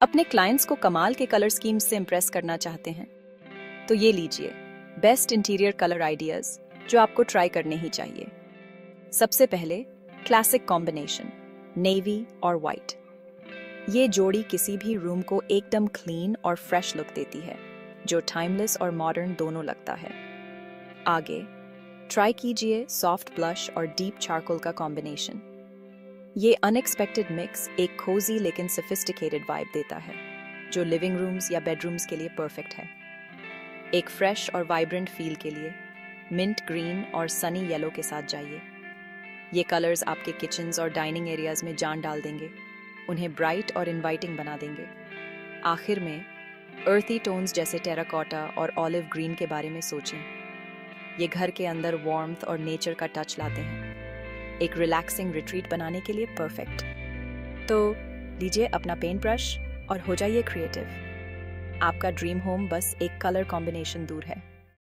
अपने क्लाइंट्स को कमाल के कलर स्कीम्स से इम्प्रेस करना चाहते हैं। तो ये लीजिए बेस्ट इंटीरियर कलर आइडियाज़ जो आपको ट्राई करने ही चाहिए। सबसे पहले क्लासिक कॉम्बिनेशन नेवी और वाइट ये जोड़ी किसी भी रूम को एकदम क्लीन और फ्रेश लुक देती है, जो टाइमलेस और मॉडर्न दोनों लगता है। आगे ट्राई कीजिए सॉफ्ट ब्लश और डीप चारकोल का कॉम्बिनेशन ये अनएक्सपेक्टेड मिक्स एक खोजी लेकिन सोफिस्टिकेटेड वाइब देता है, जो लिविंग रूम्स या बेडरूम्स के लिए परफेक्ट है। एक फ्रेश और वाइब्रेंट फील के लिए मिंट ग्रीन और सनी येलो के साथ जाइए। ये कलर्स आपके किचन्स और डाइनिंग एरियाज़ में जान डाल देंगे, उन्हें ब्राइट और इनवाइटिंग बना देंगे। आखिर में अर्थी टोन्स जैसे टेराकोटा और ऑलिव ग्रीन के बारे में सोचें। ये घर के अंदर वार्मथ और नेचर का टच लाते हैं। एक रिलैक्सिंग रिट्रीट बनाने के लिए परफेक्ट तो लीजिए अपना पेंट ब्रश और हो जाइए क्रिएटिव आपका ड्रीम होम बस एक कलर कॉम्बिनेशन दूर है।